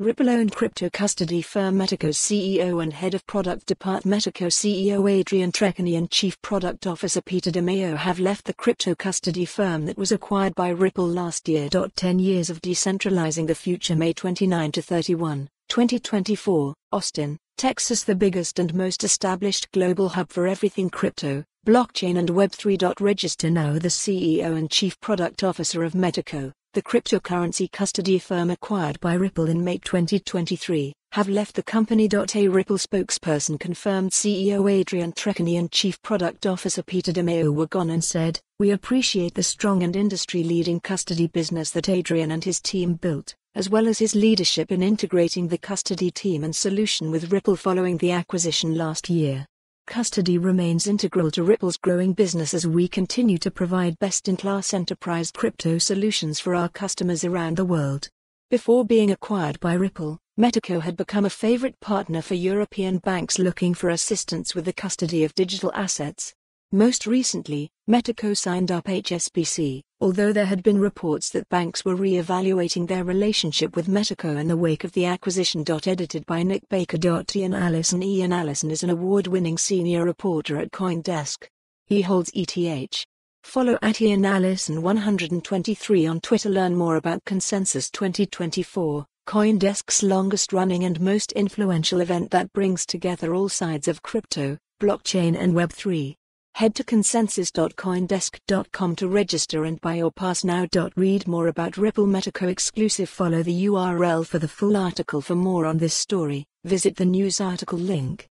Ripple-owned crypto custody firm Metaco CEO and head of product department Metaco CEO Adrien Treccani and chief product officer Peter DeMeo have left the crypto custody firm that was acquired by Ripple last year. 10 years of decentralizing the future May 29 to 31, 2024, Austin, Texas the biggest and most established global hub for everything crypto, blockchain and Web3. Register now the CEO and chief product officer of Metaco the cryptocurrency custody firm acquired by Ripple in May 2023, have left the company. A Ripple spokesperson confirmed CEO Adrien Treccani and Chief Product Officer Peter DeMeo were gone and said, We appreciate the strong and industry leading custody business that Adrien and his team built, as well as his leadership in integrating the custody team and solution with Ripple following the acquisition last year. Custody remains integral to Ripple's growing business as we continue to provide best-in-class enterprise crypto solutions for our customers around the world. Before being acquired by Ripple, Metaco had become a favorite partner for European banks looking for assistance with the custody of digital assets. Most recently, Metaco signed up HSBC, although there had been reports that banks were re-evaluating their relationship with Metaco in the wake of the acquisition. Edited by Nick Baker. Ian Allison Ian Allison is an award-winning senior reporter at CoinDesk. He holds ETH. Follow at Ian Allison 123 on Twitter. Learn more about Consensus 2024, CoinDesk's longest-running and most influential event that brings together all sides of crypto, blockchain and Web3. Head to consensus.coindesk.com to register and buy your pass now. Read more about Ripple Metaco exclusive. Follow the URL for the full article. For more on this story, visit the news article link.